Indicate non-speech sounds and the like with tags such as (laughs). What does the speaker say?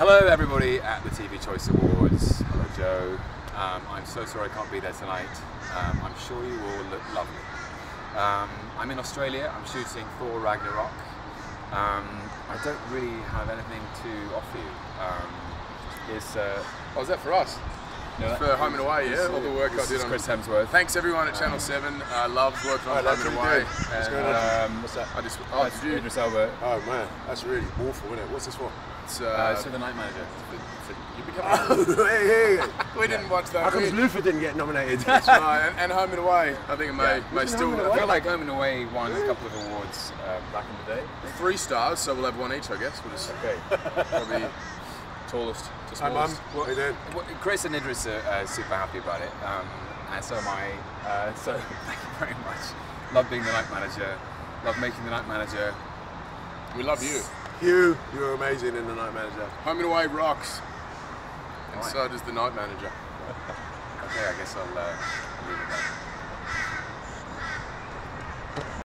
Hello, everybody at the TV Choice Awards. Hello, Joe. Um, I'm so sorry I can't be there tonight. Um, I'm sure you all look lovely. Um, I'm in Australia. I'm shooting Thor Ragnarok. Um, I don't really have anything to offer you. Um, it's, uh, Oh, is that for us? No, For Home and Away, yeah? All the work I did is on Chris Hemsworth. Thanks everyone at Channel 7. I loved working on Alright, Home and Away. What's And, going on? Um, What's that? I just, oh, That's did? Idris Elba. Oh man, that's really awful, isn't it? What's this for? It's, Uh, uh, so the night manager. (laughs) For, for, you become, (laughs) hey, hey, (laughs) we didn't watch that. how come We- Luther didn't get nominated? Right, and, and Home and Away. I think it may, Yeah. may still. Home I feel like Home and Away won a couple of awards uh, back in the day. Three stars, so we'll have one each, I guess. We'll just Okay. probably tallest. Hi, Mum. What are you doing? Chris and Idris are uh, super happy about it, um, and so am I. Uh, so (laughs) thank you very much. Love being the night manager. Love making the night manager. We love you. Hugh, you were amazing in the night manager. Home and away rocks. And right. so does the night manager. (laughs) okay, I guess I'll uh, leave it there.